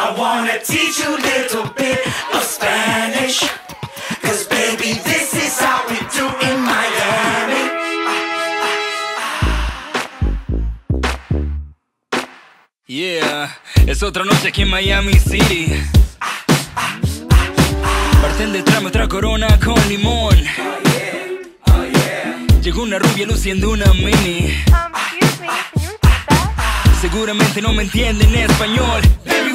I wanna teach you a little bit of Spanish. Cause baby, this is how we do in Miami. Yeah, es otra noche aquí en Miami City. Parten de tramo otra corona con limón. Oh yeah Oh yeah Llegó una rubia luciendo una mini. Um, me. Seguramente no me entiende en español. Baby,